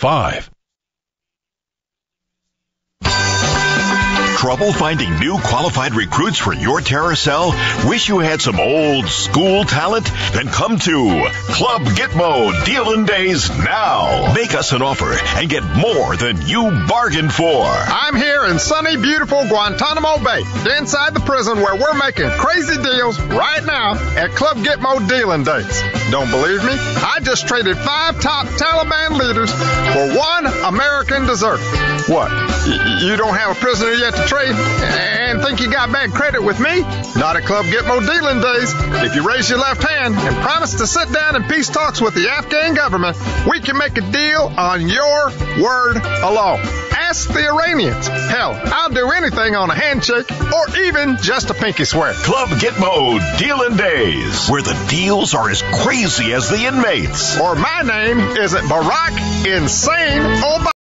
5. Trouble finding new qualified recruits for your terror cell? Wish you had some old school talent? Then come to Club Gitmo Dealin' Days now. Make us an offer and get more than you bargained for. I'm here in sunny, beautiful Guantanamo Bay, inside the prison where we're making crazy deals right now at Club Gitmo Dealin' Days. Don't believe me? I just traded five top Taliban leaders for one American dessert. What? Y- you don't have a prisoner yet to trade and think you got bad credit with me? Not at Club Gitmo Dealing Days. If you raise your left hand and promise to sit down in peace talks with the Afghan government, we can make a deal on your word alone. Ask the Iranians. Hell, I'll do anything on a handshake or even just a pinky swear. Club Gitmo Dealin' Days, where the deals are as crazy as the inmates. Or my name isn't Barack Insane Obama.